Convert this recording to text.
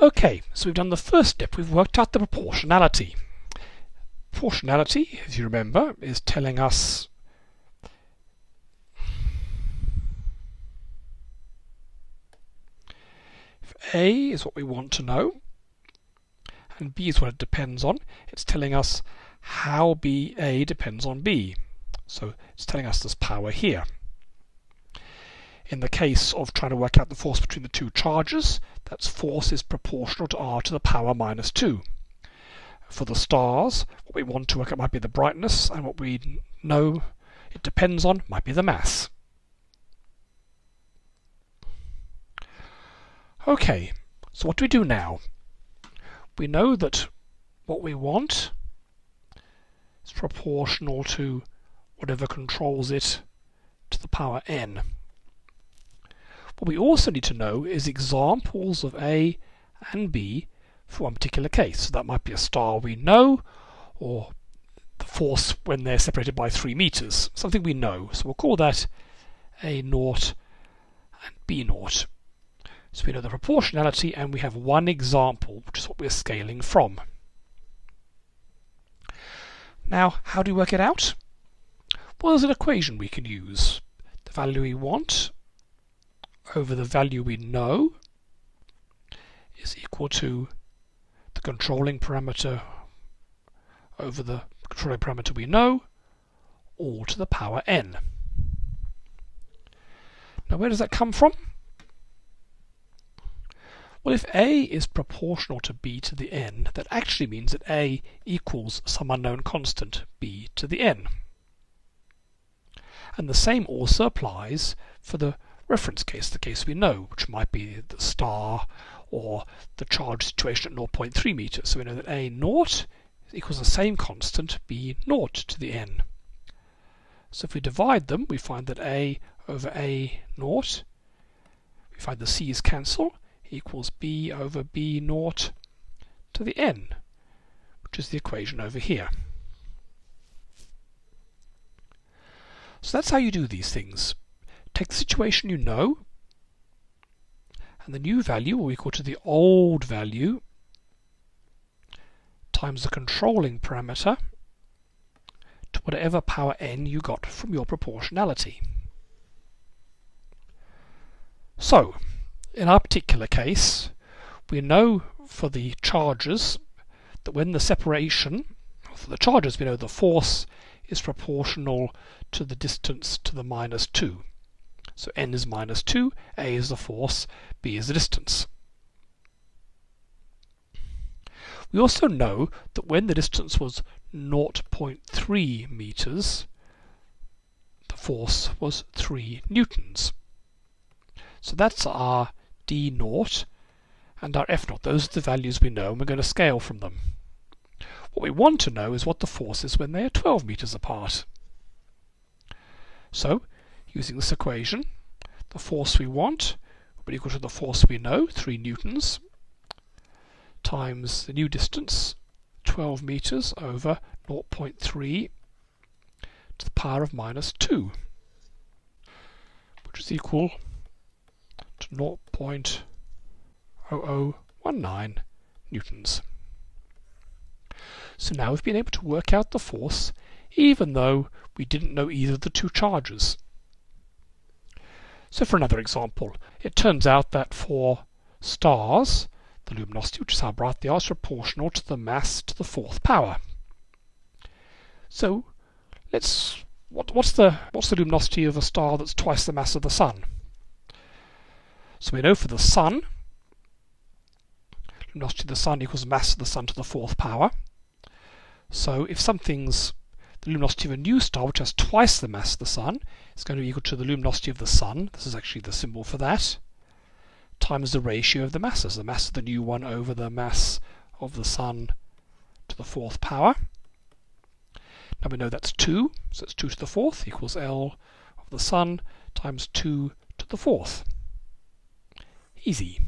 Okay, so we've done the first step, we've worked out the proportionality. Proportionality, as you remember, is telling us if A is what we want to know, and B is what it depends on, it's telling us how B A depends on B. So it's telling us this power here. In the case of trying to work out the force between the two charges, that force is proportional to r to the power minus 2. For the stars, what we want to work out might be the brightness, and what we know it depends on might be the mass. Okay, so what do we do now? We know that what we want is proportional to whatever controls it to the power n. What we also need to know is examples of A and B for one particular case. So that might be a star we know, or the force when they're separated by 3 meters, something we know. So we'll call that A naught and B naught. So we know the proportionality and we have one example, which is what we're scaling from. Now, how do we work it out? Well, there's an equation we can use. The value we want over the value we know is equal to the controlling parameter over the controlling parameter we know, all to the power n. Now where does that come from? Well, if a is proportional to b to the n, that actually means that a equals some unknown constant, b to the n. And the same also applies for the reference case, the case we know, which might be the star or the charge situation at 0.3 meters. So we know that A naught equals the same constant, B naught to the n. So if we divide them, we find that A over A naught, we find the C's cancel, equals B over B naught to the n, which is the equation over here. So that's how you do these things. Take the situation you know, and the new value will equal to the old value times the controlling parameter to whatever power n you got from your proportionality. So, in our particular case, we know for the charges that when the separation, for the charges we know the force is proportional to the distance to the minus 2. So n is minus 2, a is the force, b is the distance. We also know that when the distance was 0.3 meters, the force was 3 newtons. So that's our d naught and our f naught. Those are the values we know and we're going to scale from them. What we want to know is what the force is when they are 12 meters apart. So using this equation, the force we want will be equal to the force we know, 3 newtons, times the new distance, 12 meters over 0.3 to the power of minus 2, which is equal to 0.0019 newtons. So now we've been able to work out the force even though we didn't know either of the two charges. So for another example, it turns out that for stars, the luminosity, which is how bright they are, is proportional to the mass to the fourth power. So let's what, what's the what's the luminosity of a star that's twice the mass of the sun? So we know for the sun, luminosity of the sun equals mass of the sun to the fourth power. So if something's luminosity of a new star, which has twice the mass of the Sun, is going to be equal to the luminosity of the Sun, this is actually the symbol for that, times the ratio of the masses, the mass of the new one over the mass of the Sun to the fourth power. Now we know that's 2, so it's 2 to the fourth equals L of the Sun times 2 to the fourth. Easy.